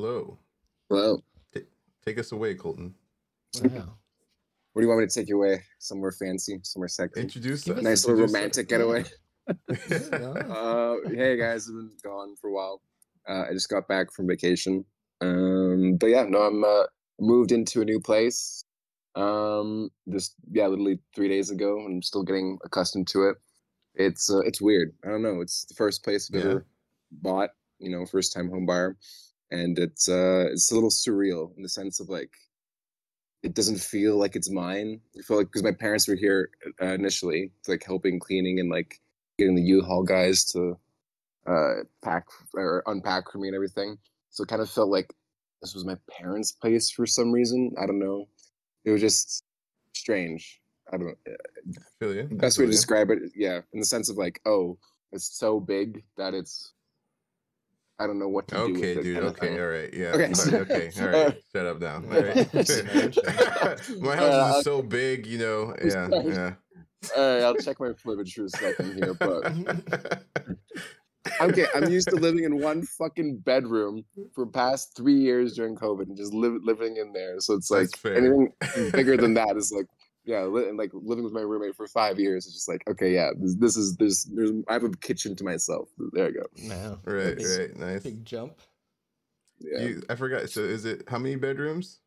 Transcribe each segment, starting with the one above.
Hello. Hello. Take us away, Kolton. Wow. Where do you want me to take you away? Somewhere fancy, somewhere sexy. Introduce Give us. us nice little romantic Yeah. getaway. Uh, hey guys, I've been gone for a while. Uh, I just got back from vacation. Um, but yeah, no, I'm uh, moved into a new place. Um, just yeah, literally three days ago. and I'm still getting accustomed to it. It's uh, it's weird. I don't know. It's the first place I've Yeah. ever bought. You know, first time home buyer, and it's uh, it's a little surreal in the sense of like, it doesn't feel like it's mine. I feel like because my parents were here uh, initially, like helping cleaning and like getting the U-Haul guys to uh, pack or unpack for me and everything. So it kind of felt like this was my parents' place for some reason. I don't know. It was just strange. I don't know. I feel you. Best way to describe it, yeah, in the sense of like, oh, it's so big that it's. I don't know what to do. with Okay, dude. Okay, all right. Yeah. Okay. Okay. okay. All right. Shut up now. All right. My house Uh, is so big, you know. Yeah. Yeah. All right, I'll check my footage for a second here, but okay, I'm used to living in one fucking bedroom for past three years during COVID and just live, living in there. So it's like anything bigger than that is like, yeah, li- and like living with my roommate for five years is just like, okay, yeah, this, this is this. there's I have a kitchen to myself. There you go. Wow. right. Big- Right. Nice. Big jump. Yeah. You, I forgot. So is it how many bedrooms?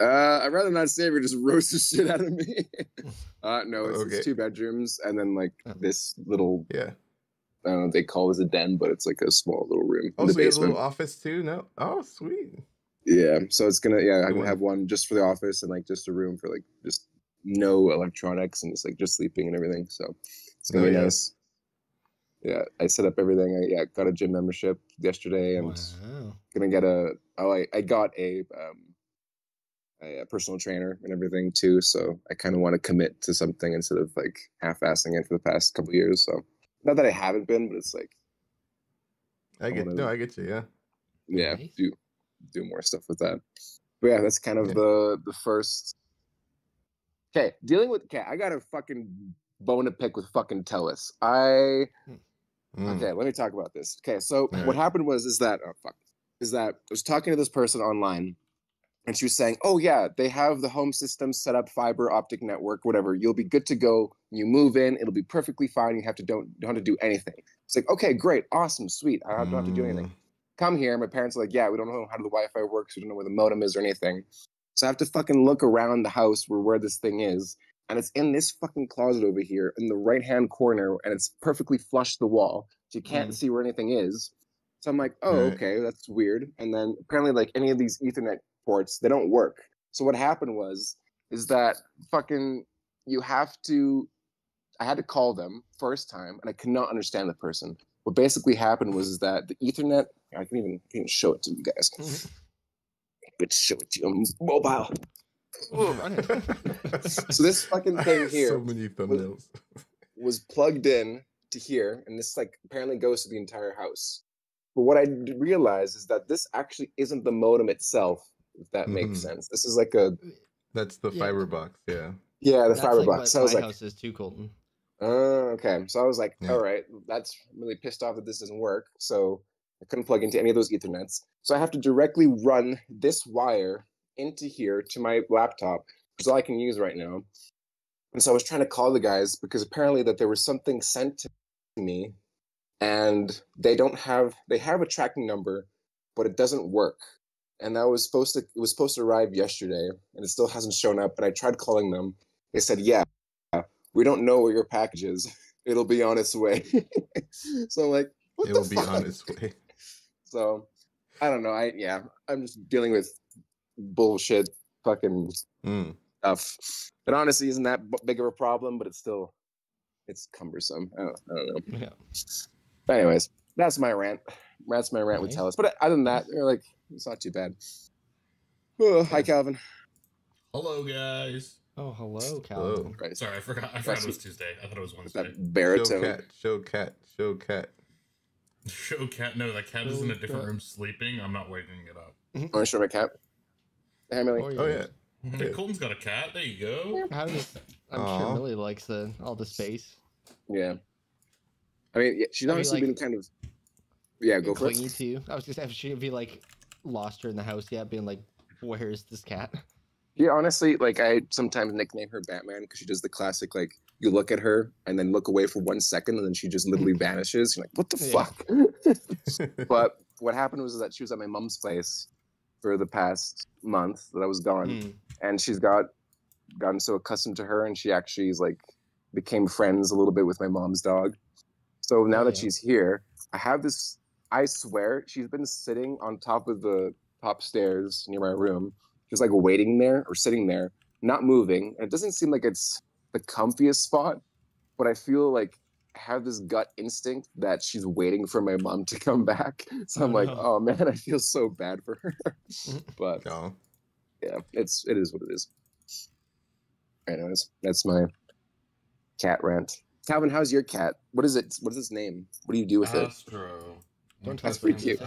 Uh, I'd rather not say if you just roast the shit out of me. uh, no, it's, Okay. it's two bedrooms and then like Oh. this little Yeah. I don't know. They call this a den, but it's like a small little room in Oh, the so you have a basement. little office too? No. Oh, sweet. Yeah, so it's gonna yeah, I'm gonna have one just for the office and like just a room for like just no electronics and just like just sleeping and everything. So it's gonna Oh, be yeah. nice. Yeah, I set up everything. I yeah, got a gym membership yesterday and Wow. gonna get a oh I, I got a um a, a personal trainer and everything too. So I kind of want to commit to something instead of like half-assing it for the past couple years. So not that I haven't been, but it's like I get. wanna- No, I get you. Yeah. yeah Nice. do do more stuff with that but yeah that's kind of Yeah. the the first okay dealing with okay i got a fucking bone to pick with fucking telus i Mm. okay let me talk about this okay so Alright. what happened was is that oh fuck is that i was talking to this person online and she was saying oh yeah they have the home system set up fiber optic network whatever you'll be good to go you move in it'll be perfectly fine you have to don't don't have to do anything it's like okay great awesome sweet i don't have to do anything Mm. come here. My parents are like, yeah, we don't know how the Wi-Fi works. We don't know where the modem is or anything. So I have to fucking look around the house where where this thing is, and it's in this fucking closet over here in the right hand corner, and it's perfectly flush the wall, so you can't Mm. see where anything is. So I'm like, oh, Right. okay, that's weird. And then apparently, like any of these Ethernet ports, they don't work. So what happened was, is that fucking you have to. I had to call them first time, and I could not understand the person. What basically happened was is that the Ethernet. I can even, I can even show it to you guys. But show it to you on mobile. So this fucking thing here so many thumbnails. was plugged in to here, and this like apparently goes to the entire house. But what I realized is that this actually isn't the modem itself. If that makes Mhm. sense, this is like a That's the Yeah. fiber box. Yeah. yeah, the That's fiber like box. what So I was like, house is too, Kolton. Oh, okay. So I was like, Yeah. all right, that's really pissed off that this doesn't work. So I couldn't plug into any of those Ethernets. So I have to directly run this wire into here to my laptop, which is all I can use right now. And so I was trying to call the guys because apparently that there was something sent to me and they don't have they have a tracking number, but it doesn't work. And that was supposed to it was supposed to arrive yesterday and it still hasn't shown up. And I tried calling them. They said, yeah, we don't know where your package is. It'll be on its way. so I'm like, what it the will be fuck? on its way. So I don't know. I yeah, I'm just dealing with bullshit fucking Mm. stuff. It honestly isn't that b- big of a problem, but it's still it's cumbersome. I don't, I don't know. Yeah. But anyways, that's my rant. That's my rant with Nice. Telus. But other than that, they're like it's not too bad. Oh, hi Calvin. Hello, guys. Oh, hello, Hello. Calvin. Right. Sorry, I forgot. I forgot it was Tuesday. I thought it was Wednesday. that Show baritone. cat. Show cat. Show cat. Show oh, cat. No, that cat is in a oh, different cat. room sleeping. I'm not waking it up. Mm-hmm. Want to show my cat? Hey, Emily. Oh yeah. Oh, yeah. Kolton's got a cat. There you go. How does, I'm Aw. sure Millie likes the all the space. Yeah. I mean, yeah, she's obviously like, been kind of. Yeah, go for it. clingy to you. I was just if she'd be like lost her in the house yet, being like, "Where's this cat?" Yeah, honestly, like I sometimes nickname her Batman because she does the classic like you look at her and then look away for one second and then she just literally vanishes. You're like, what the Yeah. fuck? but what happened was that she was at my mom's place for the past month that I was gone, Mm. and she's got gotten so accustomed to her, and she actually is like became friends a little bit with my mom's dog. So now that Yeah. she's here, I have this. I swear, she's been sitting on top of the top stairs near my room, just like waiting there or sitting there, not moving. And it doesn't seem like it's the comfiest spot, but I feel like I have this gut instinct that she's waiting for my mom to come back. So I'm like, oh man, I feel so bad for her. but no. yeah, it's it is what it is. Anyways, that's my cat rant. Calvin, how's your cat? What is it? What is its name? What do you do with it? Don't That's touch pretty cute.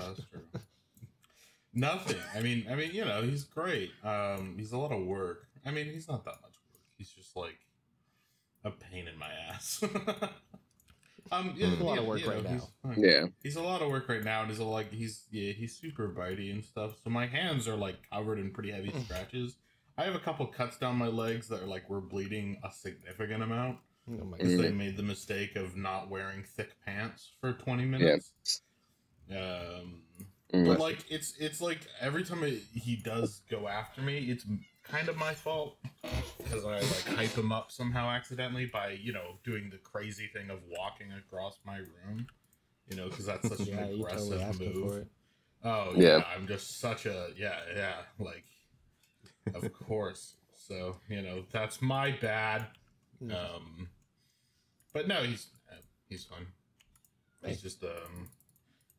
Nothing. I mean, I mean, you know, he's great. Um, he's a lot of work. I mean, he's not that much work. He's just like a pain in my ass. um, yeah, He's a lot yeah, of work you know, right he's now. fine. Yeah, He's a lot of work right now, and he's a, like he's yeah he's super bitey and stuff. So my hands are like covered in pretty heavy Mm. scratches. I have a couple cuts down my legs that are like we're bleeding a significant amount Oh my because god. they made the mistake of not wearing thick pants for twenty minutes. Um, Mm. but like it's it's like every time it, he does go after me, it's kind of my fault because I like hype him up somehow accidentally by you know doing the crazy thing of walking across my room. You know, because that's such Yeah, an aggressive totally move. for it. Oh Yeah. yeah. I'm just such a yeah, yeah, like of course. So, you know, that's my bad. Mm. Um but no, he's uh, he's fine. He's just um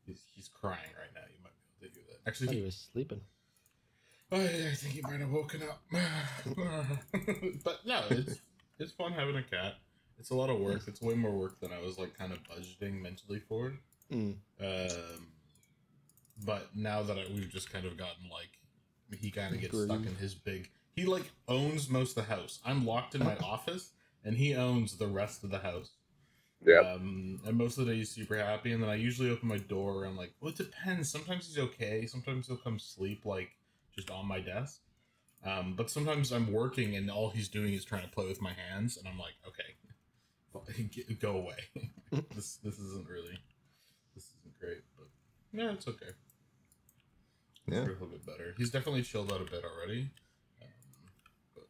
he's he's crying right now. You might be able to do that. Actually, he, he was sleeping. I, think he might have woken up. but no, it's it's fun having a cat. It's a lot of work. It's way more work than I was like kind of budgeting mentally for. Mm. Um, but now that I, we've just kind of gotten like, he kind of gets stuck in his big. He like owns most of the house. I'm locked in my office, and he owns the rest of the house. Yeah. Um, and most of the day he's super happy, and then I usually open my door. and I'm like, well, it depends. Sometimes he's okay. Sometimes he'll come sleep like just on my desk. Um, but sometimes I'm working, and all he's doing is trying to play with my hands, and I'm like, okay, go away. this this isn't really this isn't great, but yeah, it's okay. Yeah. It's a little bit better. He's definitely chilled out a bit already. Um,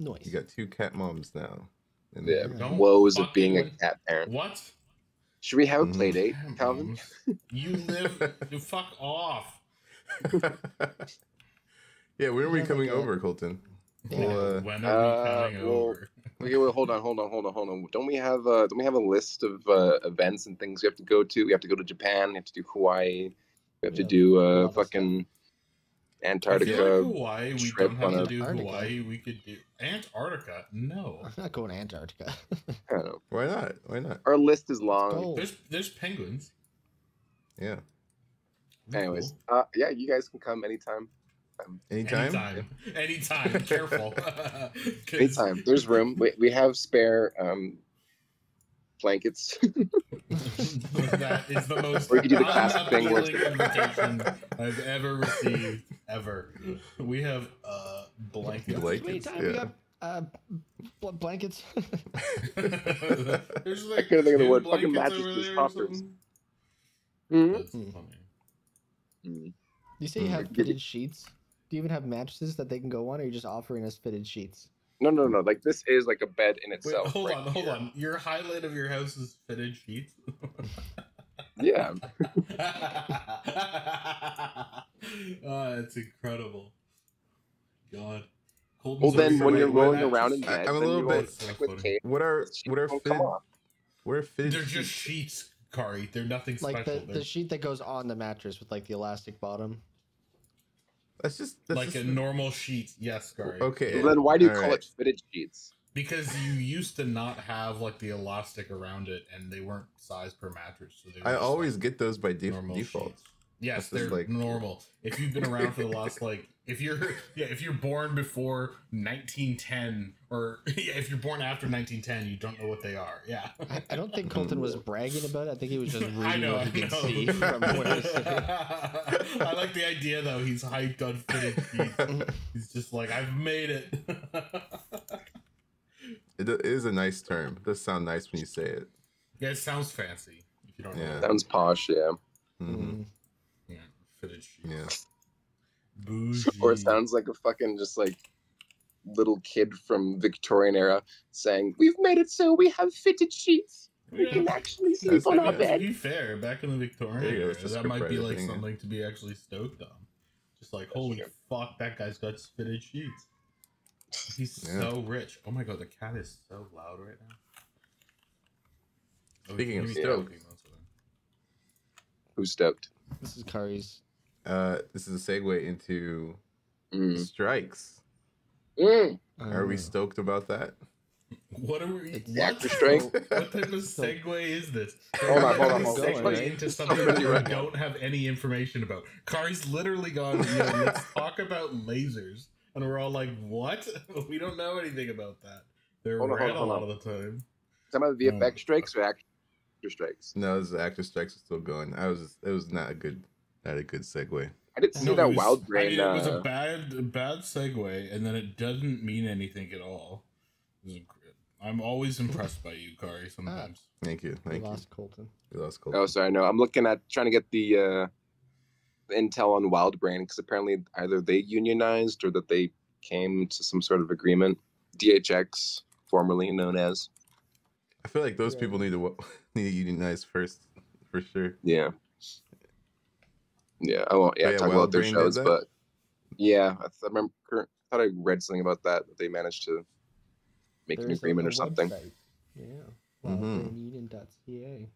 Noise. You got two cat moms now. And Yeah. Don't woes of being a cat parent. what? Should we have a Mhm. play date, Calvin? You live. you fuck off. yeah, when are we coming over, Kolton? Yeah. We'll, uh, when are we uh, coming well, over? Okay, wait, hold on, hold on, hold on, hold on. Don't we have uh don't we have a list of uh, events and things we have to go to? We have to go to Japan, we have to do Hawaii, we have to do uh of fucking I feel Antarctica. like Hawaii. We don't have to do Antarctica. Hawaii. We could do Antarctica. No, I'm not going to Antarctica. I don't know. why not? Why not? Our list is long. there's there's penguins. Yeah. Anyways, Cool. uh yeah, you guys can come anytime. Anytime? Anytime. Anytime. Careful. 'Cause Anytime. There's room. We we have spare um blankets. that is the most Or you could do the classic thing where invitation I've ever received ever. We have uh blankets. Blankets, Wait, time, we yeah. got uh, bl- blankets. There's like couldn't think of the word. Fucking blankets mattresses, over there Mm. you say you Mm. have fitted sheets. Do you even have mattresses that they can go on, or are you just offering us fitted sheets? No, no, no. Like this is like a bed in itself. Wait, itself. hold right on, hold here. on. Your highlight of your house is fitted sheets. Yeah. oh, that's incredible. God. Kolton's Well, then when you're rolling around in bed, I'm a little bit- So with funny. tape. What are the what are sheets won't fitted come off. what are fitted They're just sheets? Sheets, Khari. They're nothing Like special. the, the sheet that goes on the mattress with like the elastic bottom. That's just that's like just a normal sheet. Yes, Khari. Okay. Well, then why do you call Alright. it fitted sheets? Because you used to not have like the elastic around it, and they weren't sized per mattress. So they were I always like, get those by def- default. sheets. Yes, That's just they're like- normal. If you've been around for the last like, if you're yeah, if you're born before 1910, or yeah, if you're born after 1910, you don't know what they are. Yeah. I, I don't think Kolton was bragging about it. I think he was just reading I know, what I he could know. see from what I was saying. I like the idea though. He's hyped on fitted feet. He's just like, I've made it. It it is a nice term. It does sound nice when you say it. yeah, it sounds fancy. If you don't know. Yeah. Sounds posh, yeah. Mhm. Mm. Yeah, fitted sheets. Yeah. Bougie. Or it sounds like a fucking just like little kid from Victorian era saying, "We've made it so we have fitted sheets. We Yeah. can actually sleep That's on good. our To bed." be fair, back in the Victorian There you go, era, that might be like thing, yeah. something to be actually stoked on. Just like, holy true. fuck, that guy's got fitted sheets. He's Yeah. so rich. Oh my god, the cat is so loud right now. Oh, Speaking of can hear me stoked. talking, that's Who's stoked? This is Khari's. Uh, this is a segue into Mm. strikes. Mm. Are we Uh, stoked about that? What are we? It's the what? actor strike? What type of segue is this? Hold on, hold on, We're hold on. segueing Going, into something that we don't have any information about. Khari's literally gone. You know, let's talk about lasers, and we're all like, "What? we don't know anything about that." They're Hold on, red hold on, a lot of the time. Some of the VFX strikes or actor strikes? No, this actor strikes is still going. I was. It was not a good. Not a good segue. I didn't see No, that was- Wild I Brain. mean, it was a uh, bad, a bad segue, and then it doesn't mean anything at all. It was inc- I'm always impressed by you, Khari. Sometimes. Thank you. we Thank you. lost Kolton. We lost Cole. Oh, sorry. No, I'm looking at trying to get the uh, the intel on Wild Brain because apparently either they unionized or that they came to some sort of agreement. DHX, formerly known as. I feel like those Yeah. people need to wa- need to unionize first, for sure. Yeah. Yeah. I won't. Yeah. Oh, yeah, talk Wild about their Brain did shows, but yeah, I, th- I remember. I thought I read something about that that they managed to make an There's a- agreement a or something. website. Yeah. Mhm. wildbrainunion.ca.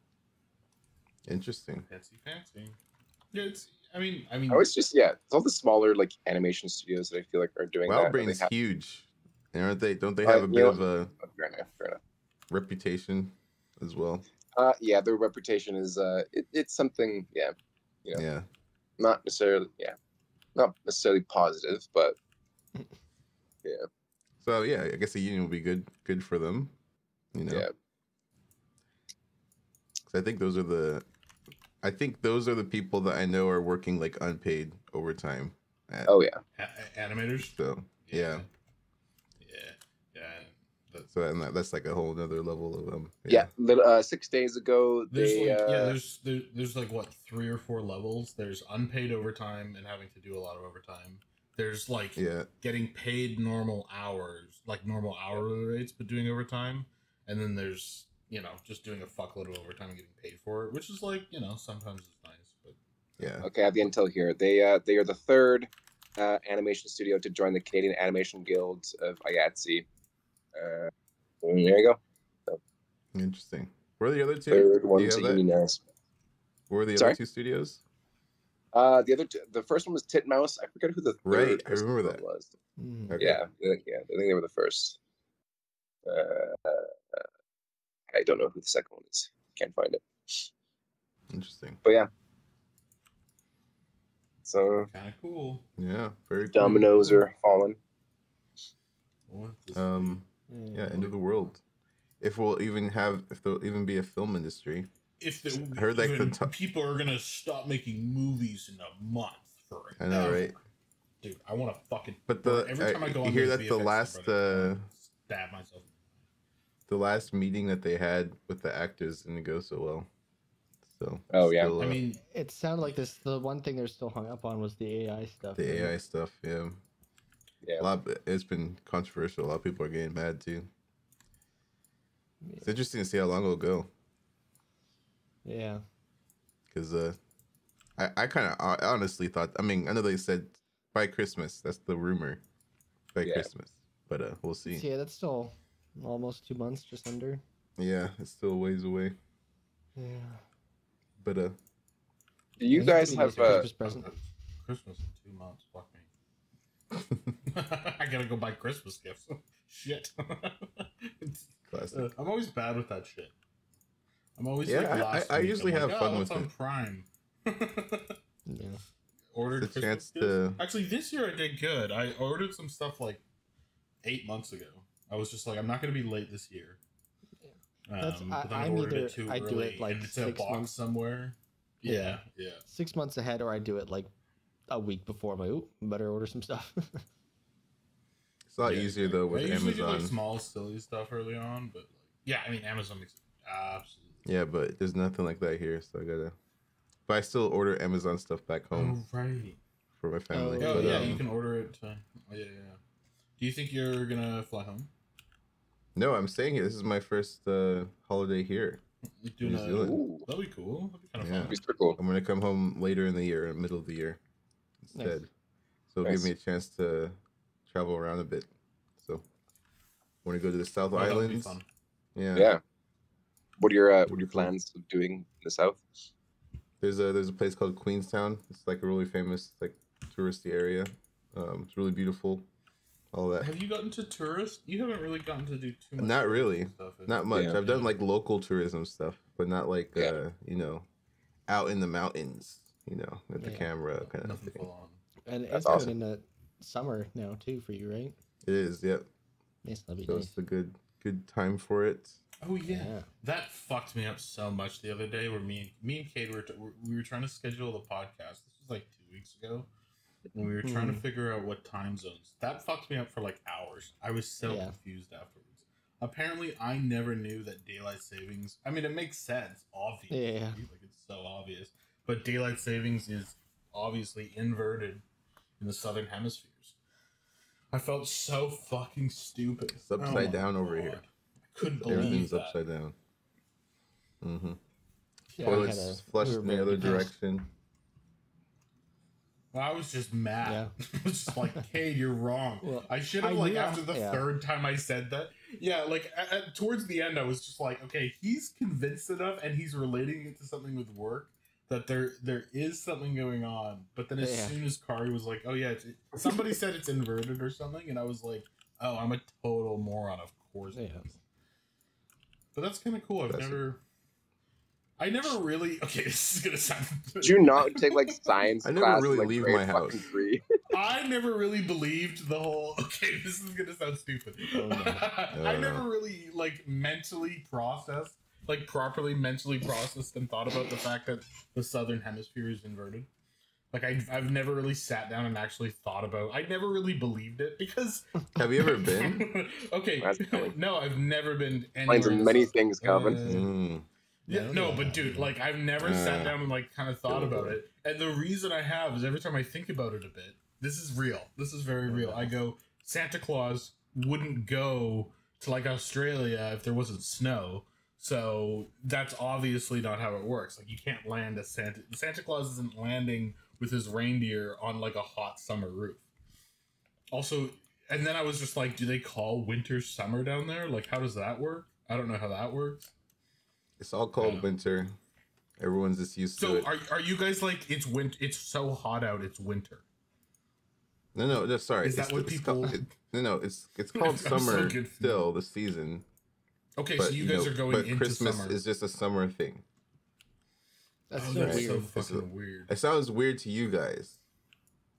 Interesting. Fancy, fancy. Yeah, it's. I mean, I mean, I was just yeah, it's all the smaller like animation studios that I feel like are doing Wild that. Brain They is have- huge. And aren't they? Don't they Uh, have a bit know- of a oh, Fair enough. Fair enough. reputation as well? Uh, yeah, their reputation is uh, it, it's something. Yeah, Yeah. Yeah. Not necessarily. Yeah, not necessarily positive, but yeah. So yeah, I guess the union will be good. Good for them. You know. yeah, 'Cause I think those are the. I think those are the people that I know are working like unpaid overtime. At, oh yeah, a- a- animators. So yeah. yeah, yeah. That's, So and that, that's like a whole other level of um. yeah. Little, uh, six days ago, there's they like, uh, yeah, there's there, there's like what three or four levels. There's unpaid overtime and having to do a lot of overtime. There's like Yeah. getting paid normal hours, like normal hourly rates, but doing overtime. And then there's you know just doing a fuckload of overtime and getting paid for it, which is like you know sometimes it's nice, but Yeah. Okay, I have the intel here. They uh, they are the third uh, animation studio to join the Canadian Animation Guild of IATSE. Uh, there you go. Interesting. Where are the other two? Third Do one you to have. Where are the Sorry? other two studios? Uh, the other, two, the first one was Titmouse. I forget who the third Right, I remember that. was. Mm. Okay. Yeah, yeah, yeah, I think they were the first. Uh, uh, I don't know who the second one is. Can't find it. Interesting. But yeah. So kind of cool. Yeah. Very cool. dominoes are falling. What the- Um. Yeah. End of the world. If we'll even have, if there'll even be a film industry. if the, I heard, like, the even to- people are gonna stop making movies in a month for I know, right? dude i want to fucking But the every time I- i go you on hear those that the last subreddits, I uh stab myself the last meeting that they had with the actors didn't go so well. So. Oh, yeah. still, i uh, mean It sounded like this. The one thing they're still hung up on was the AI stuff. the right? AI stuff. Yeah. Yeah. A lot. It's been controversial. A lot of people are getting mad too. It's interesting to see how long it'll go. Yeah. because uh, I I kind of honestly thought. I mean, I know they said by Christmas. That's the rumor. By Yeah. Christmas, but uh, we'll see. Yeah, that's still almost two months, just under. Yeah, it's still a ways away. Yeah. But uh, Do you guys have nice if uh, Christmas present. christmas in two months fuck me i gotta go buy christmas gifts shit classic. Uh, i'm always bad with that shit i'm always Yeah, like I- last I- I week, usually I'm have like, fun oh, with what's on it." prime Yeah. ordered It's a Christmas chance gifts. to- Actually, this year I did good. I ordered some stuff like eight months ago. I was just like, I'm not going to be late this year. That's- Um, I- but then I I'm ordered either- it too I do it, like, and a six box months- somewhere. Yeah. Yeah, yeah. Six months ahead, or I do it like a week before. I'm like, ooh, better order some stuff. It's a lot Yeah, easier though with I with usually do like Amazon. small, silly stuff early on, but like, yeah, I mean, Amazon makes absolutely. Yeah, but there's nothing like that here, so I gotta. But I still order Amazon stuff back home Oh right. for my family. Oh, but, yeah, um, you can order it. To, oh, yeah, yeah. yeah. Do you think you're gonna fly home? No, I'm saying it. This is my first uh, holiday here. Doing New a- Zealand. Ooh, That'd be cool. That'd be kind of Yeah. fun. be super cool. I'm gonna come home later in the year, in the middle of the year, instead. So Nice. give me a chance to travel around a bit. So, want to go to the South Oh, that would be Islands? Yeah. Yeah. What are your uh, what are your plans of doing in the south? There's a there's a place called Queenstown. It's like a really famous like touristy area. Um, it's really beautiful. All that. Have you gotten to tourist? You haven't really gotten to do too much. Not really. Stuff, Not much. Yeah. I've done like local tourism stuff, but not like Yeah. uh, you know, out in the mountains. You know, with the camera kind of thing. and That's it's awesome. coming into summer now too for you, right? It is. Yep. Yes, that'd be So nice. it's a good good time for it. Oh yeah. Yeah. that fucked me up so much the other day. Where me, me and Kade were, we were trying to schedule the podcast. This was like two weeks ago when we were trying to Mhm. figure out what time zones. That fucked me up for like hours. I was so Yeah. confused afterwards. Apparently, I never knew that daylight savings. I mean, it makes sense, obviously. Yeah. Like it's so obvious, but daylight savings is obviously inverted in the southern hemispheres. I felt so fucking stupid. It's upside my down over here. I couldn't believe Everything's that. upside down. Mm-hmm. Yeah, Toilets had a- flushed we in the other pissed. direction. Well, I was just mad. Yeah. I was just like, "Hey, you're wrong." Well, I should have like after the yeah. third time I said that. Yeah, like at, at- towards the end, I was just like, "Okay, he's convinced enough, and he's relating it to something with work that there there is something going on." But then as Yeah. soon as Khari was like, "Oh yeah," it, somebody said it's inverted or something, and I was like, "Oh, I'm a total moron." Of course, Yeah. is. But that's kind of cool. I've That's- never. I never really. Okay, this is gonna sound. Did you not take like science I never class? really like, leave my house. fucking I never really believed the whole. Okay, this is gonna sound stupid. Oh, no. I No, never really like mentally processed, like properly mentally processed and thought about the fact that the southern hemisphere is inverted. Like I, I've never really sat down and actually thought about. I never really believed it because. Have you ever been? okay, no, I've never been. Explains anywhere in many things, Calvin. Uh, Mm. yeah, No, no, no, but dude, like I've never Uh, sat down and like kind of thought about it. And the reason I have is every time I think about it a bit, this is real. This is very real. I go, Santa Claus wouldn't go to like Australia if there wasn't snow. So that's obviously not how it works. Like you can't land a Santa Santa Claus isn't landing with his reindeer on like a hot summer roof. Also, and then I was just like, do they call winter summer down there? Like how does that work? I don't know how that works. It's all called winter. Everyone's just used to it. So it. are are you guys like it's winter? It's so hot out. It's winter. No, no, no. Sorry. Is that it's, what it's people- Called, no, no. It's it's called I'm so summer still. The season. Okay, But so you you guys know, are going but into Christmas summer. is just a summer thing. That's oh, so that's weird. so It's a- fucking weird. It sounds weird to you guys.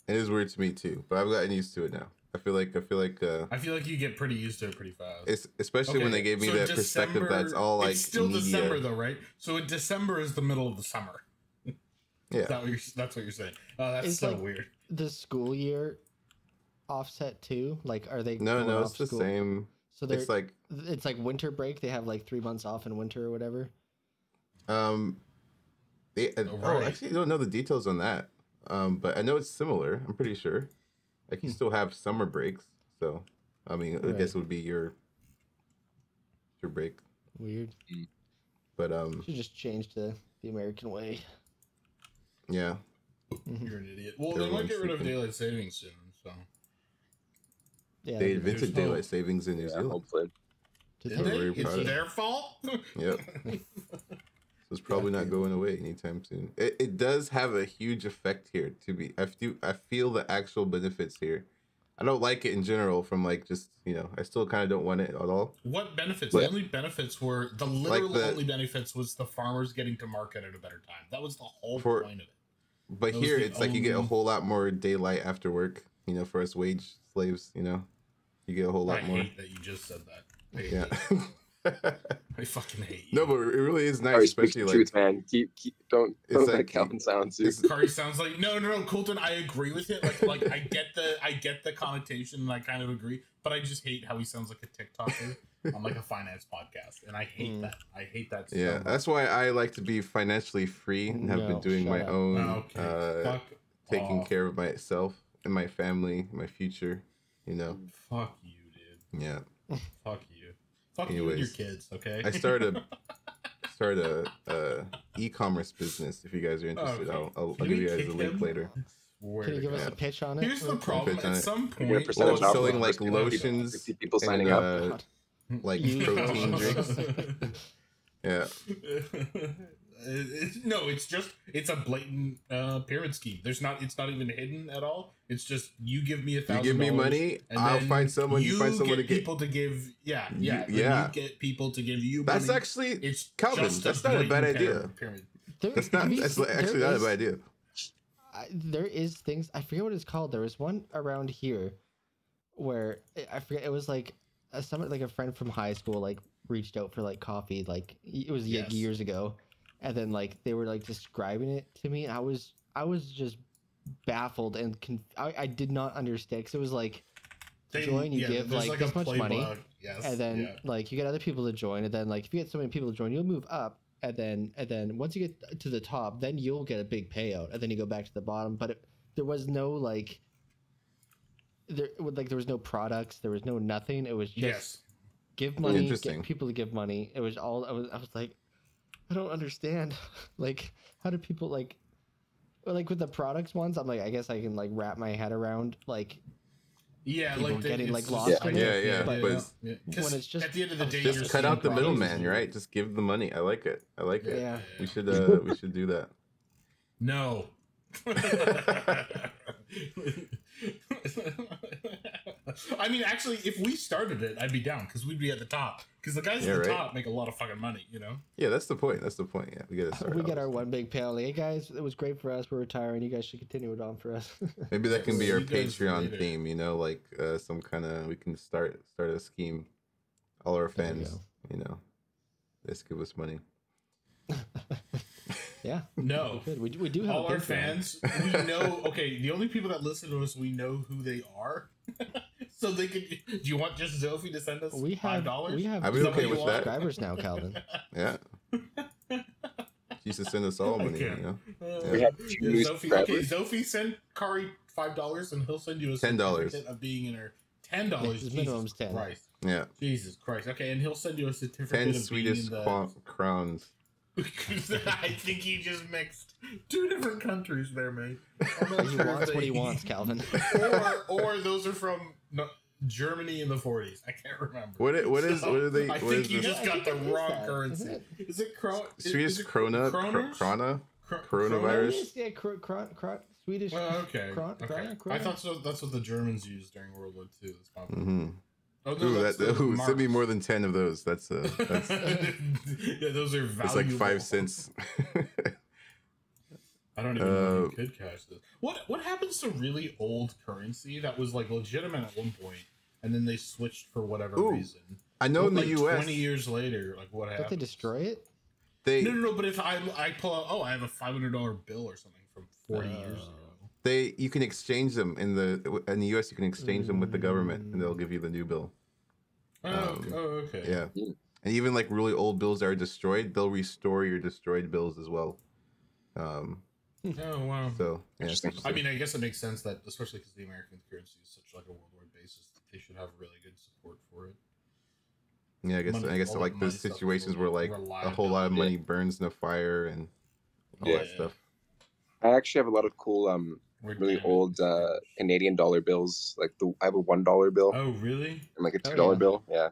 It is weird to me too, but I've gotten used to it now. I feel like I feel like uh, I feel like you get pretty used to it pretty fast. it's especially when they gave me so that perspective. That's all like it's still media. December though, right? So in December is the middle of the summer. Yeah. That what you're, that's what you're saying. Oh, that's It's so like- weird. The school year offset too. Like, are they? No, no, it's the school? same. So they're It's like it's like winter break. They have like three months off in winter or whatever. um, they, uh, Oh, oh, actually, I don't know the details on that. Um, but I know it's similar. I'm pretty sure. Like you Hmm. still have summer breaks, so I mean, I guess it would be your your break. Weird. But um, Should just change to the American way. yeah, Mhm. You're an idiot. Well, they might get rid of sleeping. daylight savings soon. So Yeah. they invented daylight hope. savings in New Yeah, Zealand. hopefully. did take- very proud It's of their fault. Yep. So it's probably not going away anytime soon. It, it does have a huge effect here. To be, I feel I feel the actual benefits here. I don't like it in general. From like just you know, I still kind of don't want it at all. What benefits? But- the only benefits were the literal the- only benefits was the farmers getting to market at a better time. That was the whole For- point of it. But That here the it's like you get a whole lot more daylight after work. You know, for us wage slaves, you know, you get a whole I lot more. hate that you just said that. I hate Yeah. I fucking hate you. no, but it really is nice, Sorry, especially like truth, man. Keep, keep don't It's don't like- let Calvin silence you. it's- Khari sounds like no, no, no, Kolton. I agree with it. Like, like I get the, I get the connotation, and I kind of agree. But I just hate how he sounds like a TikToker on like a finance podcast, and I hate Mm. that. I hate that. so yeah. much. That's why I like to be financially free and have been doing my up. own, okay. uh, Fuck taking off. care of myself and my family, my future. You know, Fuck you, dude. yeah. Fuck you. Fuck you and your kids. Okay. I started start a, a e-commerce business. If you guys are interested, Okay. I'll, I'll, I'll give you guys a link him? later. Swear Can you to give us a pitch on it? Here's the real quick? problem. At some You point, percentage Well, selling like first fifty people. lotions people and, signing up. uh, like protein drinks. Yeah, It- no, it's just it's a blatant uh, pyramid scheme. There's not it's not even hidden at all. It's just you give me a you thousand. give me money, and I'll find someone. You, find someone to get get. people to give. Yeah, yeah, then yeah. You get people to give you. That's money. actually it's Calvin, just that's not a bad idea. pyramid- Pyramid. There- that's not. have you That's seen- actually there not a bad idea. I, there is things I forget what it's called. There was one around here where I forget it was like a someone like a friend from high school like reached out for like coffee like it was Yes. years ago, and then like they were like describing it to me. I was I was just baffled and conf- I, I did not understand because it was like They- join you yeah, give there's like, this much money. Yes, and then yeah. like you get other people to join and then like if you get so many people to join you'll move up and then and then once you get to the top then you'll get a big payout and then you go back to the bottom but it, there was no like there like there was no products there was no nothing it was just yes. give money get people to give money it was all i was i was like i don't understand like how do people like like with the products ones i'm like i guess i can like wrap my head around like Yeah, people like the- getting, it's like, lost I in get it. Yeah, yeah, but- yeah. 'Cause when it's just- at the end of the day, Just you're cut out the products. middleman, right? Just give the money. I like it. I like it. Yeah. We should. Uh, we should do that. No. I mean, actually, if we started it, I'd be down because we'd be at the top. Because the guys Yeah, at the right. top make a lot of fucking money, you know. Yeah, that's the point. That's the point. Yeah, we gotta start. we get our one big payout. Hey guys, it was great for us. We're retiring. You guys should continue it on for us. Maybe that can be our Patreon made theme. You know, like uh, some kind of. We can start start a scheme. All our fans, you know, just give us money. yeah, No. good. We, do- we do have All our Patreon. fans, we know. Okay, the only people that listen to us, we know who they are. So they could. Do you want just Zophie to send us We have, $5? we have I'd be okay with that. subscribers now, Calvin. Yeah. She used to send us all oh money. You know, uh, We Yeah. have Yeah, new Zophie, okay, subscribers. Zophie, send Khari five dollars, and he'll send you a $10. of being in her. Ten dollars. His minimum's 10. Christ. yeah. Jesus Christ. Okay, and he'll send you a certificate Ten of Swedish being in the. qua- crowns. I think he just mixed two different countries there, mate. He wants what he wants, Calvin. or or those are from no, Germany in the 40s. I can't remember. What i- what is- what are they- I what think you this? just got the wrong that, currency. isn't it Kro- Swedish is it krona. Kr- Kroners? krona. Coronavirus? Yeah, cr- cr- cr- Swedish. Well, okay. Kron- okay. krona, I thought so. That's what the Germans used during World War II. That's probably. Mm-hmm. Oh, no, Ooh, that, ooh, send me more than ten of those. That's uh, that's yeah, those are it's like five cents. I don't even know Uh, if you could cash this. What what happens to really old currency that was like legitimate at one point, and then they switched for whatever Ooh, reason? I know in the U.S. twenty years later, like what Don't they destroy it? they No, no, no. But if I I pull out, oh, I have a five hundred dollar bill or something from forty years Oh. ago. they you can exchange them in the in the U.S. You can exchange them with the government, and they'll give you the new bill. Oh, Um, okay. oh, okay. Yeah, and even like really old bills that are destroyed, they'll restore your destroyed bills as well. Um, Oh wow. so yeah, Interesting. I mean, I guess it makes sense that, especially because the American currency is such like a worldwide basis, that they should have really good support for it. yeah, I guess money- I guess like that those money stuff is situations where like a whole lot of money reliability. burns in a fire and all that stuff. I actually have a lot of cool, um, We're really damn old uh, Canadian dollar bills. Like the I have a one dollar bill Oh really? and like a two dollar yeah. bill. Yeah, a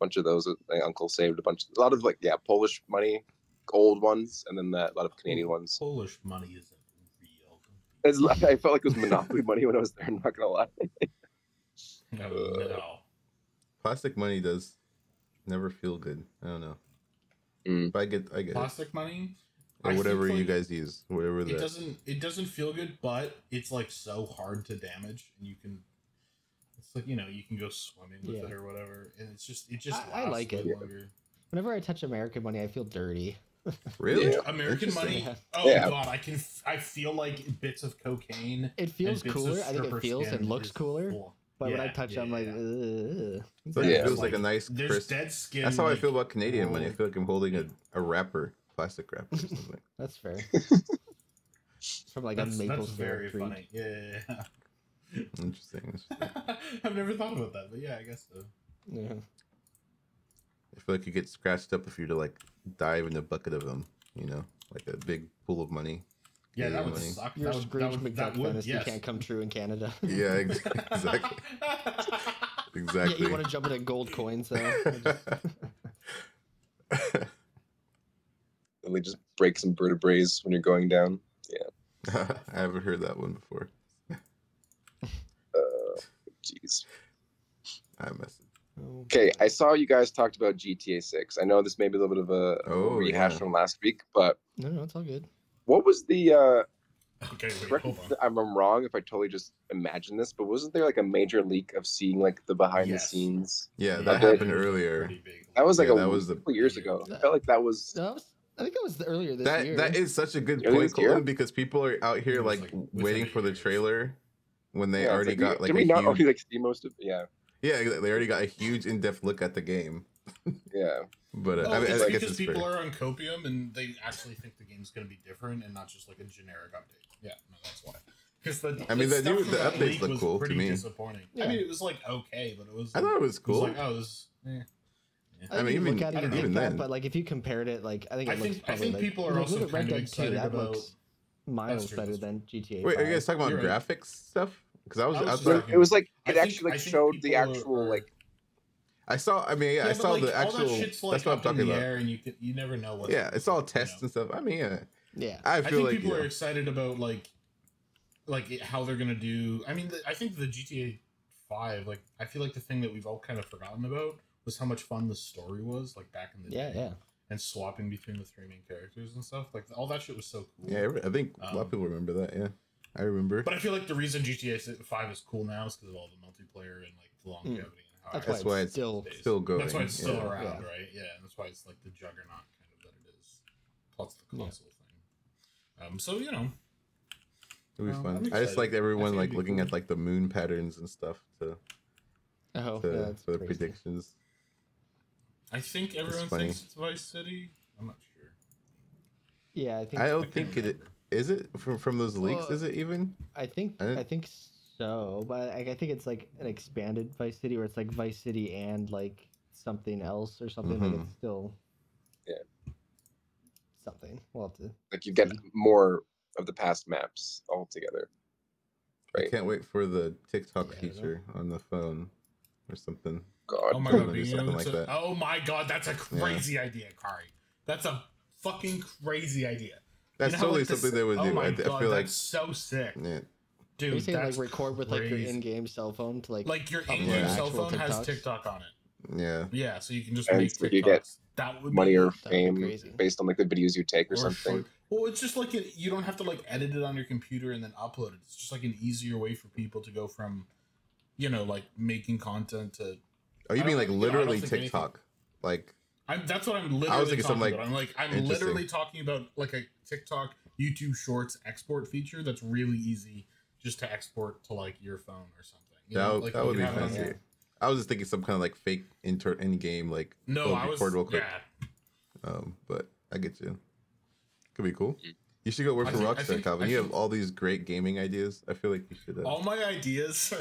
bunch of those. My uncle saved a bunch. A lot of like yeah, Polish money, old ones, and then that, a lot of Canadian ones. Polish money isn't real. It's, I felt like it was monopoly money when I was there. I'm not gonna lie. No, Uh, no. Plastic money does never feel good. I don't know. Mm. But I get I get it. Plastic money? or I think, whatever you guys use, whatever It the. doesn't. It doesn't feel good, but it's like so hard to damage, and you can. It's like you know you can go swimming with Yeah. it or whatever, and it's just it just. I- I like way it. Yeah. longer. Whenever I touch American money, I feel dirty. Really? Yeah. American money. Oh Yeah. god, I can. I feel like bits of cocaine. It feels and bits of cooler. I think stripper it feels skin and looks cooler. full. But when I Yeah, touch it, I'm like, yeah. Ugh. It's Yeah. It feels like, a nice crisp. dead skin. That's how I feel about Canadian money. I oh. feel like I'm holding a, a wrapper, plastic wrapper or something. that's fair. It's from like That's, a maple that's syrup very treat. funny. Yeah, yeah, Interesting. interesting. I've never thought about that, but yeah, I guess so. Yeah. I feel like you get scratched up if you were to like dive in a bucket of them. You know, like a big pool of money. Yeah, that Yeah, would money. suck. Your that would, Scrooge that would, that McDuck would, fantasy yes. can't come true in Canada. Yeah, ex- exactly. yeah, Exactly. you want to jump into gold coins though. Really just break some vertebrae when you're going down. Yeah. I haven't heard that one before. Uh, jeez. I messed. Okay, I saw you guys talked about GTA 6. I know this may be a little bit of a, a Oh, rehash yeah. from last week, but No, no, it's all good. what was the uh Okay, wait, hold on. I'm I'm wrong if I totally just imagined this, but wasn't there like a major leak of seeing like the behind Yes. the scenes? Yeah, Yeah, that Okay. happened it earlier. That was like Yeah, a that was the- couple years ago. I felt like that was that was- I think that was earlier this That year. that is such a good Earlier point, this year? Kolton, because people are out here like, like, waiting for the trailer when they yeah, already like, got like did a we not huge, already like see most of yeah. Yeah they already got a huge in-depth look at the game. Yeah. But uh, Well, I, mean, it's I guess because it's people fair. are on copium and they actually think the game's going to be different and not just like a generic update. Yeah, no, that's why. Because the I mean, the stuff new- the that updates look was cool to pretty me. Disappointing. Yeah. I mean, it was like okay, but it was. I thought it was it was cool. like oh, this. Eh. I, I mean, mean, even- look at it I don't and know. think even that, then. but like if you compared it, like I think it I looks think- I think like, people are also look Red Dead 2, excited that about- looks miles better than GTA. Wait, are you guys talking about You're right. graphics stuff? Because I was, I I was was it was like it think- actually I like showed the actual are- like I saw. I mean, yeah, I saw like, the all actual. that shit's, like, that's what I'm talking about. Air and you can, you never know what. Yeah, it's all you know. tests and stuff. I mean, yeah, Yeah, I I feel think like people yeah. are excited about like, like how they're gonna do. I mean, the, I think the GTA Five. Like, I feel like the thing that we've all kind of forgotten about was how much fun the story was. Like back in the yeah, day, yeah. and swapping between the three main characters and stuff. Like all that shit was so cool. yeah, I think a lot Um, of people remember that. Yeah, I remember. But I feel like the reason GTA Five is cool now is because of all the multiplayer and like the longevity and how That's, That's why why it's it's still. Still going. That's why it's still yeah. around, Yeah. right? Yeah, and that's why it's like the juggernaut kind of that it is. Plus the Yeah. console thing. Um, so you know, It'll be Um, fun. I'm just like everyone like looking cool. at like the moon patterns and stuff to, Oh, to yeah, that's for the crazy. predictions. I think everyone thinks it's Vice City. I'm not sure. Yeah, I think. I I, don't can't think it remember. Is it from from those leaks. Well, Is it even? I think. I I, think so, but I, I think it's like an expanded Vice City, where it's like Vice City and like something else or something. Like Mhm. it's still. Yeah. Something. We'll have to. like you get more of the past maps all together. I can't wait for the TikTok Yeah, I don't know. feature on the phone or something. God. Oh my god, do being something able like to. that. Oh my god, that's a crazy idea, Khari. That's a fucking crazy idea. That's You know totally like, this- something they would do. oh do. my I, I God, feel like that's so sick, yeah, dude. Are you saying like record with like your in-game cell phone to like? Like your in-game cell actual phone has TikTok on it. yeah. Yeah, so you can just And make so you get That would money be, or fame based on like the videos you take or, or something. fuck- Well, it's just like it, you don't have to like edit it on your computer and then upload it. It's just like an easier way for people to go from, you know, like making content to. Oh, you I mean don't- like you know, I don't literally anything- TikTok? Like I'm, that's what I'm literally thinking talking like, about. I'm like I'm literally talking about like a TikTok YouTube Shorts export feature that's really easy just to export to like your phone or something. You that, know, would- like that would be can have it fancy. I was just thinking some kind of like fake inter in game like No, I was record real quick. yeah. Um, but I get you. Could be cool. You should go work I for think- Rockstar, think- Calvin. I you have all these great gaming ideas. I feel like you should. Uh, All my ideas,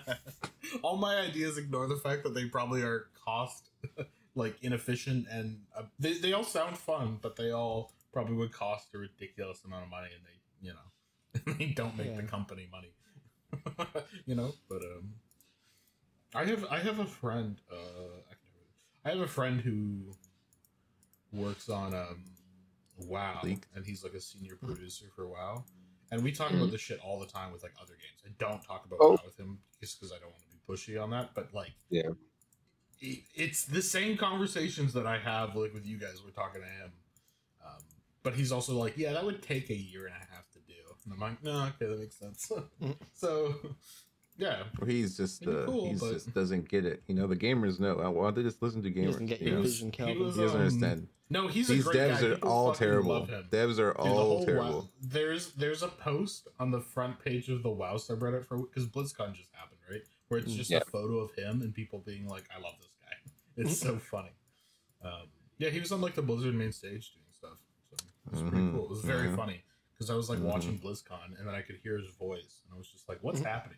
all my ideas ignore the fact that they probably are cost like inefficient and uh, they, they all sound fun, but they all probably would cost a ridiculous amount of money, and they you know they don't make the company money, you know. But um, I have I have a friend. Uh, I I have a friend who works on um, WoW, Leaked. and he's like a senior producer for WoW. And we talk about this shit all the time with like other games. I don't talk about Oh. WoW with him just because I don't want to be pushy on that. But like, Yeah. It- it's the same conversations that I have like with you guys. We're talking to him. Um, but he's also like, yeah, that would take a year and a half to do. And I'm like, no, okay, that makes sense. so, yeah, Or he's just It'd uh, cool, he's but- just doesn't get it. You know, the gamers know. Uh, Why don't they just listen to gamers. He gamers? doesn't get you your know? was- vision, he was, he doesn't um, understand. no, he's These a great devs guy. are People all terrible. love him. Devs are Dude, all whole terrible. WoW, there's there's a post on the front page of the WoW subreddit for because BlizzCon just happened, right? Where it's just yeah. a photo of him and people being like, "I love this guy." It's so funny. Um, yeah, he was on like the Blizzard main stage doing stuff. So it was pretty Mhm, cool. It was very mhm. funny because I was like Mhm. watching BlizzCon and then I could hear his voice and I was just like, "What's Mhm. happening?"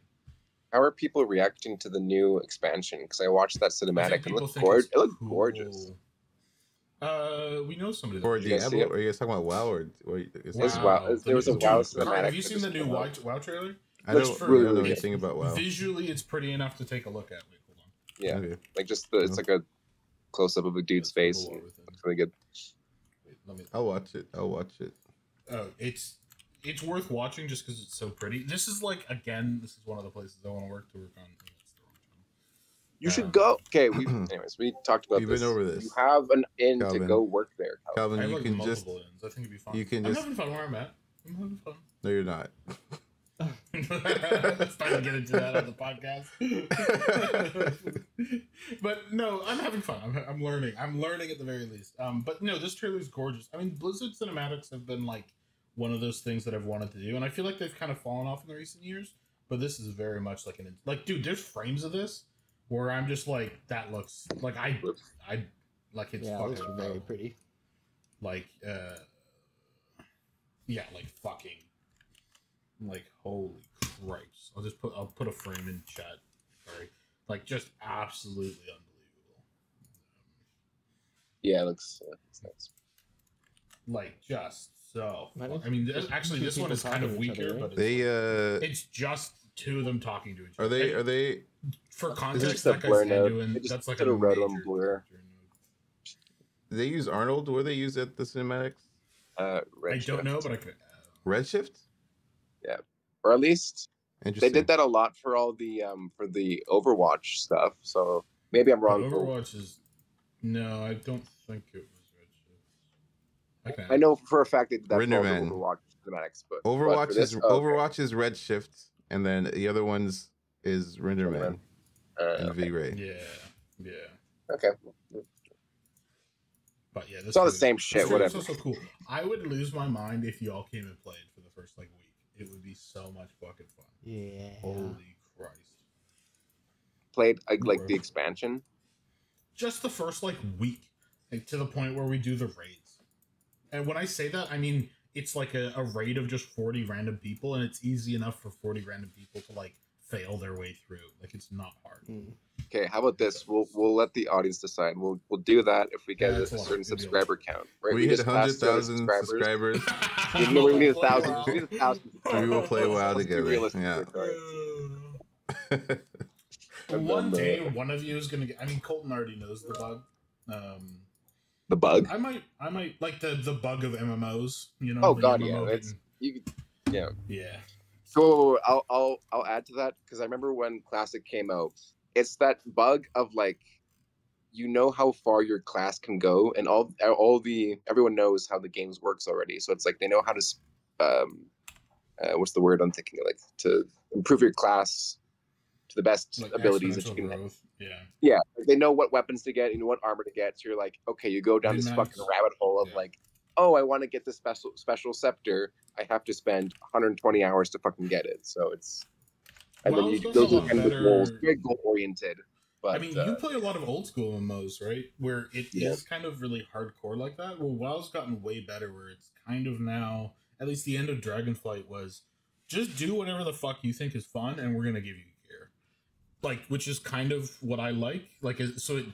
How are people reacting to the new expansion? Because I watched that cinematic and it looked, think gor- it's it looked cool. gorgeous. Uh, we know somebody. that Or you guys Diablo? it? Or you guys talking about WoW? Or, or is It's this- WoW. the There was a WoW Dude, cinematic Have you seen the new WoW. WoW trailer? I don't, really, I don't know really anything about WoW. Visually, it's pretty enough to take a look at. Wait, hold on. Yeah, Okay. like just the it's like a close up of a dude's Let's face. go And over with it. looks really good. Wait, let me. I'll watch it. I'll watch it. Oh, it's it's worth watching just because it's so pretty. This is like again, this is one of the places I want to work to work on. Oh, that's the wrong channel. You should um, go. Okay, we anyways we talked about We've this. been over this. You have an in to go work there. Calvin. Calvin, I have you like can just. multiple ends. I think it'd be fun. you can I'm just- having fun where I'm at. I'm having fun. No, you're not. Let's not get into that on the podcast. but no, I'm having fun. I'm, I'm learning. I'm learning at the very least. Um, but no, this trailer is gorgeous. I mean, Blizzard cinematics have been like one of those things that I've wanted to do, and I feel like they've kind of fallen off in the recent years. But this is very much like an like, dude. There's frames of this where I'm just like, that looks like I, I, like it's yeah, fucking are very pretty. like uh yeah like fucking like holy christ i'll just put i'll put a frame in chat sorry like just absolutely unbelievable Yeah, it looks. Yeah, it's nice. like just so Why fu- don't- i mean this, actually this one is kind of to each other, weaker right? but They uh, it's just two of them talking to each other. are they are they for context just that blur guy's node. Anduin, They just that's like a a red major on blur. character they use Arnold? Where they use at the cinematics? Uh, i don't know but i could Redshift. Or at least they did that a lot for all the um for the Overwatch stuff. So maybe I'm But wrong. for- overwatch is no i don't think it was redshift okay I know for a fact they did that for all the Renderman. Overwatch cinematics, but but Overwatch for this- is oh, okay. Overwatch is Redshift, and then the other ones is Renderman Uh, and V-Ray. yeah yeah okay, But yeah, this it's all the same this shit. trailer's Whatever. Also cool. I would lose my mind if y'all came and played for the first like week. It would be so much fucking fun. Yeah. Holy Christ! Played like, like the expansion. Just the first like week, like to the point where we do the raids. And when I say that, I mean it's like a, a raid of just forty random people, and it's easy enough for forty random people to like fail their way through. Like it's not hard. Mm. Okay, how about this? We'll we'll let the audience decide. We'll we'll do that if we get Yeah, a, a certain It'd be a subscriber count. Right? we hit just hundred passed 200 thousand subscribers. We, no, we need a Play thousand. WoW. We need a thousand. we will play WoW together. Yeah. One day, one of you is gonna get. I mean, Kolton already knows the bug. Um, The bug. I might, I might like the the bug of MMOs. You know. Oh, the God, yeah, MMO it's- hitting- You, yeah. So I'll I'll I'll add to that because I remember when Classic came out. It's that bug of like, you know how far your class can go, and all all the everyone knows how the games works already. So it's like they know how to, um, uh, what's the word I'm thinking of, like to improve your class to the best Like abilities that you can. growth. Yeah. Yeah, like, they know what weapons to get, you know what armor to get. So you're like, okay, you go down this Min-max. fucking rabbit hole of Yeah. like, oh, I want to get this special special scepter. I have to spend 120 hours to fucking get it. So it's and then you, those are kind of goals, very goal oriented. But I mean, uh, you play a lot of old school MMOs, right? Where it is Yeah. kind of really hardcore like that. Well, WoW's gotten way better, where it's kind of now. At least the end of Dragonflight was just do whatever the fuck you think is fun, and we're gonna give you gear. Like, which is kind of what I like. Like, so it,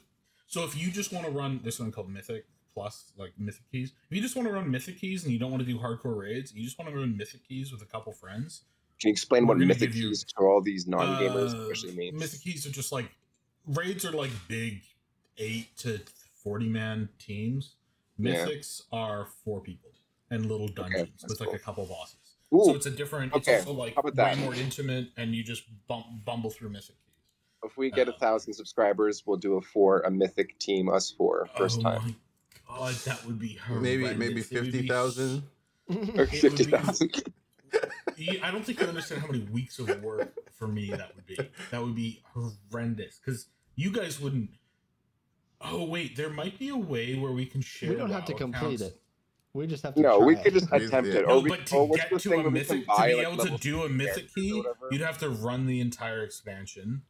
so if you just want to run this one called Mythic Plus, like Mythic Keys. If you just want to run Mythic Keys and you don't want to do hardcore raids, you just want to run Mythic Keys with a couple friends. can you explain what mythic you- keys to all these non-gamers Uh, especially means? Mythic keys are just like raids are like big eight to forty man teams. Yeah. Mythics are four people and little dungeons that's with like cool. a couple bosses. Ooh, so it's a different. okay, It's also like way that? more intimate, and you just bump, bumble through Mythic keys. if we get a uh, thousand subscribers, we'll do a four a mythic team us four first oh time. My god, that would be maybe maybe horrendous. It would be fifty thousand. Or It fifty thousand. I don't think you understand how many weeks of work for me that would be. That would be horrendous because you guys wouldn't. Oh wait, there might be a way where we can share. we don't have to complete accounts. it. We just have to. No, we could just attempt yeah. it. No, Or we, but to or what's get to a mythic, to be like able to do a mythic key, you'd have to run the entire expansion.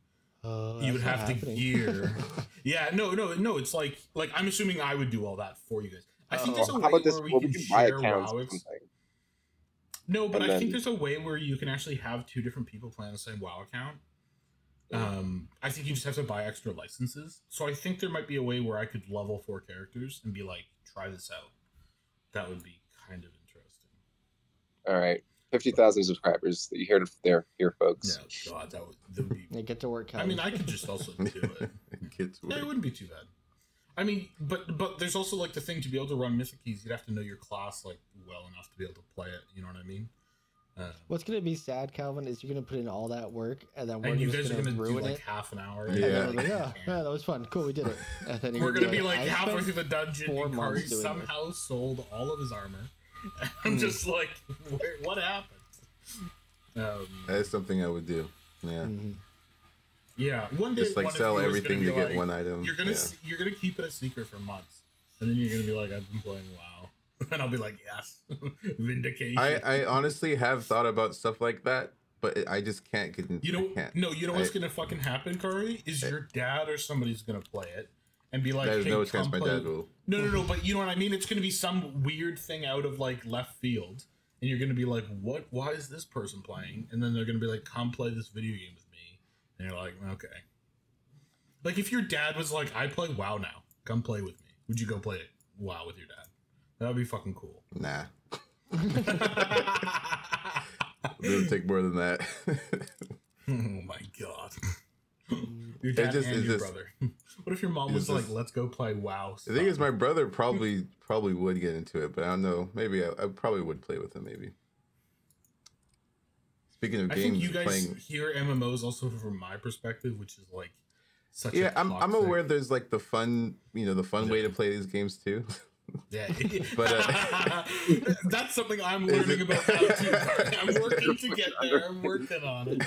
Uh, you would have to happening. gear. Yeah, no, no, no. It's like like I'm assuming I would do all that for you guys. I think Oh. there's a How way about this? where we can we can buy share accounts WoW. or. No, but And I think there's a way where you can actually have two different people play on the same WoW account. Um, I think you just have to buy extra licenses. So I think there might be a way where I could level four characters and be like, try this out. That would be kind of interesting. All right, fifty thousand subscribers. That you heard it there, here, folks. Yeah, God, that would, that would be. Yeah, get to work. I mean, I could just also do it. Kids Yeah, it wouldn't be too bad. I mean, but but there's also like the thing to be able to run mythic keys, you'd have to know your class like well enough to be able to play it. You know what I mean? Uh, What's gonna be sad, Calvin, is you're gonna put in all that work and then we're and you just guys are gonna, gonna do ruin like it. half an hour. And Yeah. like, yeah, yeah, that was fun. Cool, we did it. And then We're gonna be like "I halfway spent through the dungeon, four and months Khari doing somehow sold all of his armor. I'm just like, where, what happened? Um, That is something I would do. Yeah. Mhm. yeah, one day, Just like one of sell you is everything gonna to be get like, one item. You're gonna yeah. s you're gonna keep it a secret for months, and then you're gonna be like, I've been playing WoW, and I'll be like, yes, vindication. I, I honestly have thought about stuff like that, but I just can't get You know, can't. no, you know what's I- gonna fucking happen, Khari? Is I- your dad or somebody's gonna play it and be like, "Hey, no come chance my play." dad will. No, no, no. But you know what I mean? It's gonna be some weird thing out of like left field, and you're gonna be like, "What? Why is this person playing?" And then they're gonna be like, "Come play this video game with me," and you're like, "Okay." Like if your dad was like, "I play WoW now. Come play with me." Would you go play WoW with your dad? That would be fucking cool. Nah. It'll take more than that. Oh my god. Your dad just- and it your just- brother. What if your mom was like, "Let's go play WoW"? the thing is, my brother probably probably would get into it, but I don't know. Maybe I, I probably would play with him. Maybe. Speaking of games, I games, think you guys playing. hear MMOs also from my perspective, which is like such. Yeah, i I'm I'm aware there's like the fun, you know, the fun way to play these games too. Yeah, But, uh, that's something I'm learning about now too. Carly. I'm working to get there. I'm working on it.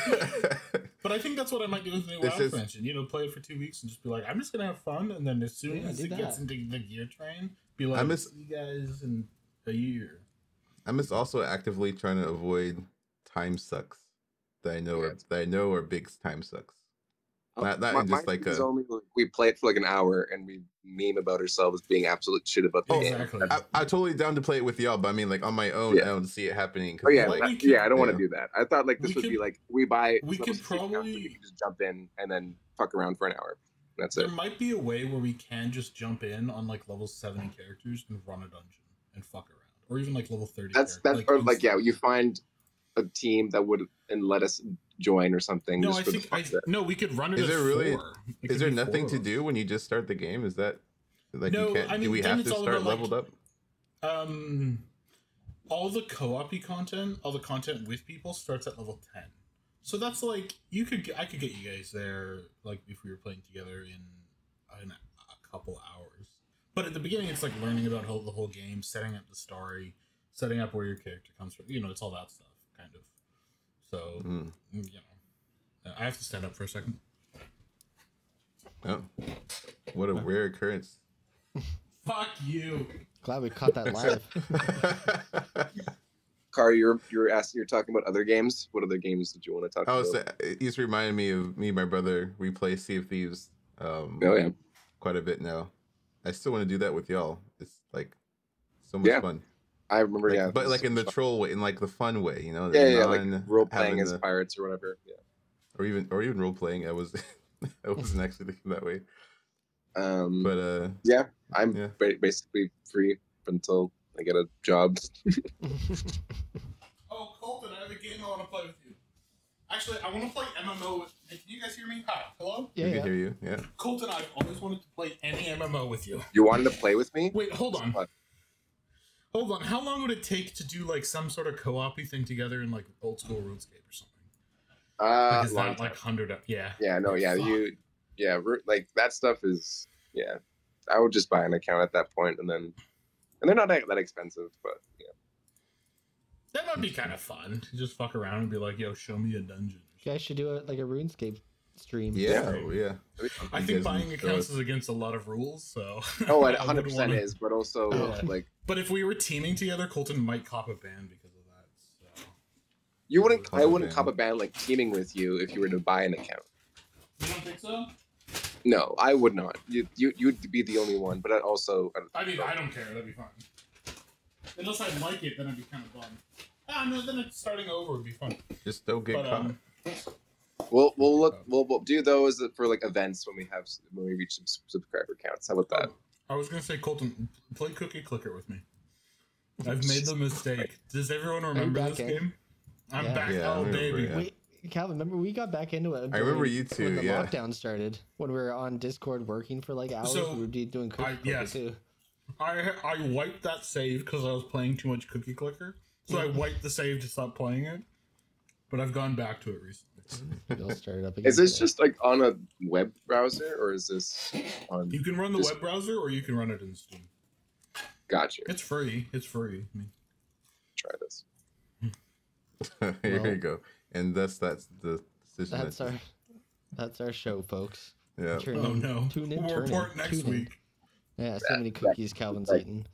But I think that's what I might do with the WoW This is- expansion. You know, play it for two weeks and just be like, I'm just gonna have fun, and then as soon Yeah, as do it gets into the gear train, be like, I miss- see you guys in a year. I'm just also actively trying to avoid time sucks that I know Yeah, are that I know are big time sucks. Not- not My- in just mine like a- only like, we play it for like an hour and we meme about ourselves being absolute shit about the Oh, game. exactly. I, I'm totally down to play it with y'all, but I mean, like on my own, Yeah. I don't see it happening. Oh yeah, like, that- we yeah. I don't want to do that. I thought like this would could- be like we buy. we level could probably- we can just jump in and then fuck around for an hour. That's There it. might be a way where we can just jump in on like level 70 characters and run a dungeon and fuck around. Or even like level 30. That's characters. that's or like yeah, you find a team that would and let us join or something. No, just I for think fuck I no. We could run it. Is as there really- four. It is there nothing four to do when you just start the game? Is that like No, you can't? I do we have to start about, like- leveled up? Um, all the co-op content, all the content with people starts at level ten. So that's like you could I could get you guys there like if we were playing together in, in a couple hours. But at the beginning, it's like learning about whole, the whole game, setting up the story, setting up where your character comes from. You know, it's all that stuff, kind of. So Mm. you know, I have to stand up for a second. Oh, what a rare occurrence. Fuck you. Glad we caught that live. Car, you're you're asking, you're talking about other games. What other games did you want to talk I about? was it just reminded me of me and my brother. We play Sea of Thieves um, oh yeah, quite a bit now. I still want to do that with y'all. It's like so much Yeah. fun. I remember. Like, yeah, but like in the was- troll way, in like the fun way, you know. yeah, yeah, like role playing as the- pirates or whatever. Yeah. or even or even role playing. I was I wasn't actually thinking that way, Um, but uh, yeah, I'm Yeah. basically free until I get a job. Oh, Kolton, I have a game I want to play with you. Actually, I want to play MMO with. Hey, can you guys hear me? Hi, hello. yeah, we yeah. can hear you. Yeah. Kolton, I've always wanted to play any MMO with you. You wanted to play with me? Wait, hold on. What? Hold on. How long would it take to do like some sort of co-op thing together in like old school RuneScape or something? Uh, Like, is long that time. like hundred? Yeah. yeah, no, yeah, Fuck. you, yeah, like that stuff is, yeah. I would just buy an account at that point, and then and they're not that that expensive, but yeah. That might be kind of fun. to Just fuck around and be like, "Yo, show me a dungeon." You guys should do it like a RuneScape stream. Yeah, Yeah. yeah. I think buying accounts is against a lot of rules, so. Oh, I it 100 percent is, but also Yeah. like But if we were teaming together, Kolton might cop a ban because of that. So. you wouldn't. I Cop a wouldn't ban. cop a ban like teaming with you if you were to buy an account. You don't think so? No, I would not. You you you'd be the only one, but I also I mean, I don't care. That'd be fine. Unless I like it, then I'd be kind of bummed. Ah, no, then it's starting over would be fun. Just don't get But caught. um, we'll we'll look we'll, we'll do those for like events when we have when we reach some subscriber counts. How about that? I was gonna say, Kolton, play Cookie Clicker with me. I've made the mistake. Does everyone remember this in? game? I'm Yeah. back. Yeah, oh, remember, baby. yeah. We, Calvin, remember we got back into it. I remember during- you two, When the yeah. lockdown started, when we were on Discord working for like hours, So, we were doing cookie I- clicker yes. too. I I wiped that save because I was playing too much Cookie Clicker. So I wiped the save to stop playing it. But I've gone back to it recently. It'll start up again. Is this today. just like on a web browser or is this on? You can run the This- web browser or you can run it in Steam. Gotcha. It's free. It's free. I mean, Try this. Here well- you go. And that's that's the decision. That's that- our that's our show, folks. yeah. Turn oh in, no. Tune in, we'll turn report in, next tune in. week. Yeah, so many cookies Calvin's Right. eating.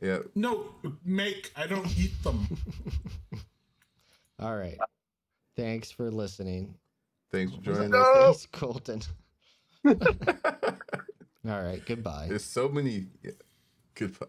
Yeah. No, make. I don't eat them. All right. Thanks for listening. Thanks for joining my us. face, Kolton? All right. Goodbye. There's so many. Yeah. Goodbye.